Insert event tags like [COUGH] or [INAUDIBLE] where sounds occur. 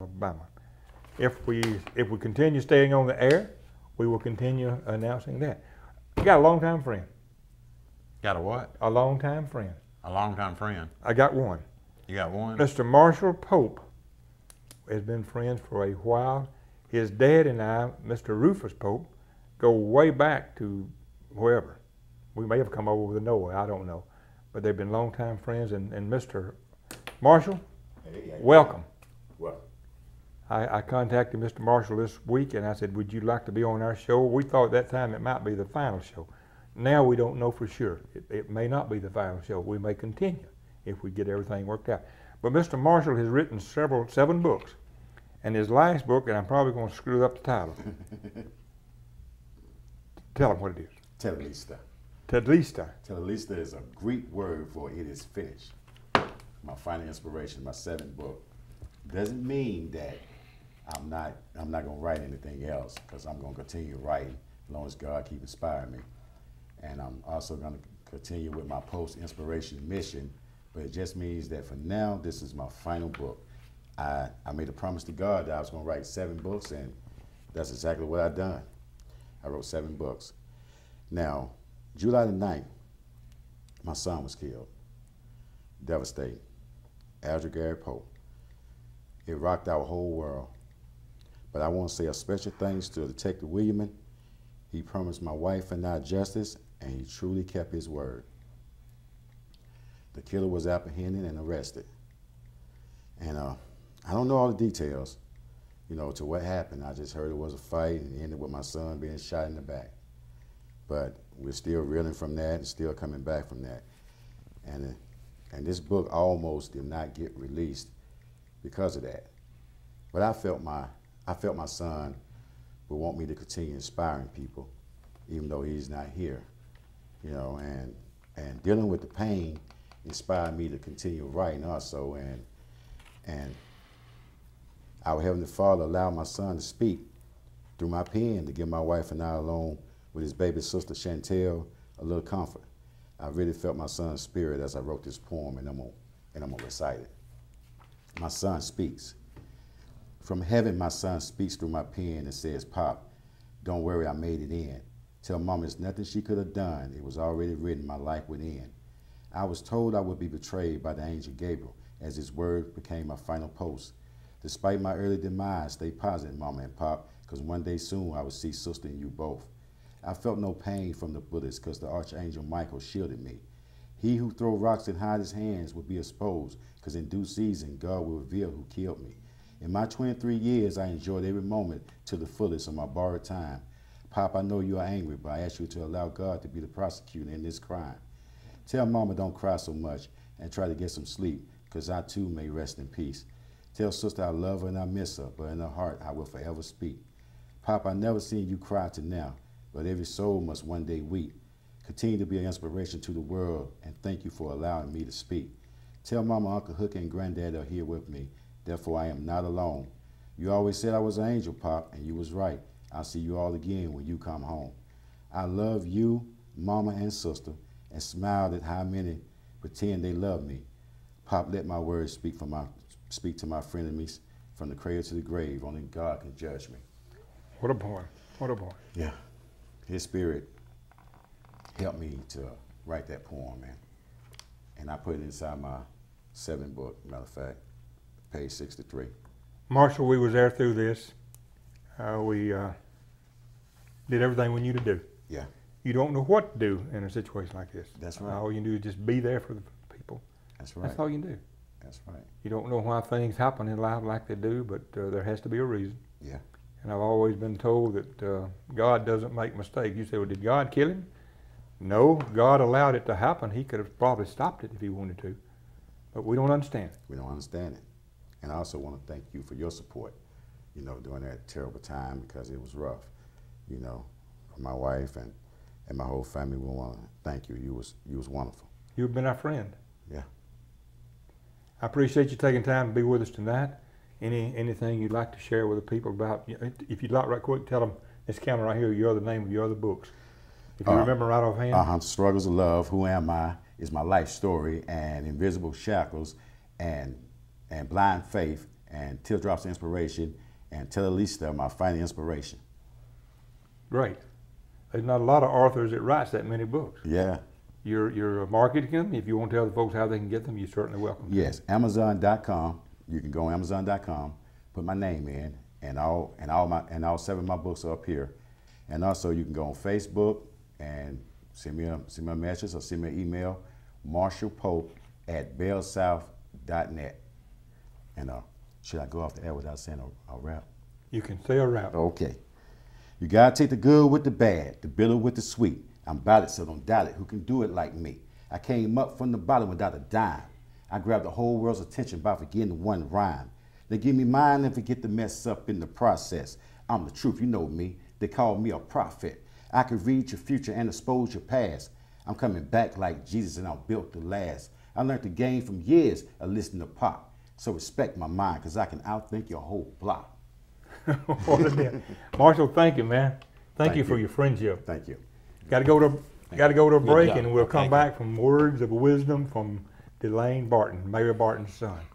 Alabama. If we, if we continue staying on the air, we will continue announcing that. You got a long time friend, Got a what? a long time friend. A long time friend. I got one. You got one? Mr. Marshall Pope has been friends for a while. His dad and I, Mr. Rufus Pope, go way back to wherever. We may have come over with Noah, I don't know. But they've been longtime friends. And, and Mr. Marshall, welcome. Well, I, I contacted Mr. Marshall this week and I said, Would you like to be on our show? We thought at that time it might be the final show. Now we don't know for sure. It, it may not be the final show. We may continue if we get everything worked out. But Mr. Marshall has written several, seven books. And his last book, and I'm probably going to screw up the title. [LAUGHS] Tell him what it is. telelista. Tadlista. Tetelestai is a Greek word for it is finished. My final inspiration, my seventh book, doesn't mean that I'm not I'm not gonna write anything else because I'm gonna continue writing as long as God keep inspiring me. And I'm also gonna continue with my post inspiration mission, but it just means that for now this is my final book. I, I made a promise to God that I was gonna write seven books and that's exactly what I've done. I wrote seven books. Now, July the 9th, my son was killed. Devastating. Aldrich Gary Pope. It rocked our whole world. But I want to say a special thanks to Detective Williamson. He promised my wife and I justice, and he truly kept his word. The killer was apprehended and arrested. And uh, I don't know all the details, you know, to what happened. I just heard it was a fight and it ended with my son being shot in the back. But we're still reeling from that and still coming back from that. And, uh, and this book almost did not get released because of that. But I felt my, I felt my son would want me to continue inspiring people, even though he's not here. You know, and, and dealing with the pain inspired me to continue writing also. And, and our Heavenly Father allowed my son to speak through my pen to give my wife and I alone with his baby sister Chantel a little comfort. I really felt my son's spirit as I wrote this poem, and I'm gonna, and I'm gonna recite it. My son speaks. From heaven, my son speaks through my pen and says, Pop, don't worry, I made it in. Tell mom it's nothing she could have done. It was already written, my life would end. I was told I would be betrayed by the angel Gabriel as his word became my final post. Despite my early demise, stay positive, mama and pop, because one day soon I would see sister and you both. I felt no pain from the bullets because the archangel Michael shielded me. He who throw rocks and hide his hands will be exposed because in due season God will reveal who killed me. In my 23 years, I enjoyed every moment to the fullest of my borrowed time. Pop, I know you are angry, but I ask you to allow God to be the prosecutor in this crime. Tell mama don't cry so much and try to get some sleep because I too may rest in peace. Tell sister I love her and I miss her, but in her heart I will forever speak. Pop, I never seen you cry to now but every soul must one day weep. Continue to be an inspiration to the world, and thank you for allowing me to speak. Tell Mama, Uncle Hook, and Granddad are here with me. Therefore, I am not alone. You always said I was an angel, Pop, and you was right. I'll see you all again when you come home. I love you, Mama, and sister, and smiled at how many pretend they love me. Pop, let my words speak for my speak to my frenemies from the cradle to the grave. Only God can judge me. What a boy. What a boy. Yeah his spirit helped me to write that poem, man. And I put it inside my seventh book, matter of fact, page 63. Marshall, we was there through this. Uh, we uh, did everything we knew to do. Yeah. You don't know what to do in a situation like this. That's right. All you can do is just be there for the people. That's right. That's all you can do. That's right. You don't know why things happen in life like they do, but uh, there has to be a reason. Yeah. And I've always been told that uh, God doesn't make mistakes. You say, well, did God kill him? No, God allowed it to happen. He could have probably stopped it if he wanted to. But we don't understand it. We don't understand it. And I also want to thank you for your support, you know, during that terrible time because it was rough. You know, for my wife and, and my whole family, we want to thank you. You was, you was wonderful. You've been our friend. Yeah. I appreciate you taking time to be with us tonight. Any anything you'd like to share with the people about? If you'd like, right quick, tell them this camera right here. Your other name of your other books. If you uh, remember right offhand. Uh-huh. Struggles of Love. Who am I? Is my life story and Invisible Shackles, and and Blind Faith and Teardrops of Inspiration, and Tetelestai, my final inspiration. Great. There's not a lot of authors that writes that many books. Yeah. You're, you're marketing them. If you want to tell the folks how they can get them, you're certainly welcome. Yes, Amazon.com. You can go on Amazon.com, put my name in, and all and all my and all seven of my books are up here. And also, you can go on Facebook and send me a send me a message or send me an email, Marshall Pope at bellsouth.net. And uh, should I go off the air without saying a, a rap? You can say a rap. Okay. You gotta take the good with the bad, the bitter with the sweet. I'm about it, so don't doubt it. Who can do it like me? I came up from the bottom without a dime. I grabbed the whole world's attention by forgetting one rhyme. They give me mine and forget to mess up in the process. I'm the truth, you know me. They call me a prophet. I can read your future and expose your past. I'm coming back like Jesus and I'm built to last. I learned the game from years of listening to pop. So respect my mind, cause I can outthink your whole block. [LAUGHS] What a deal. Marshall, thank you, man. Thank, Thank you for your friendship. Thank you. Got to go to got to go to a break, and we'll come Thank you. back from words of wisdom from Delane Barton, Mayor Barton's son. [LAUGHS]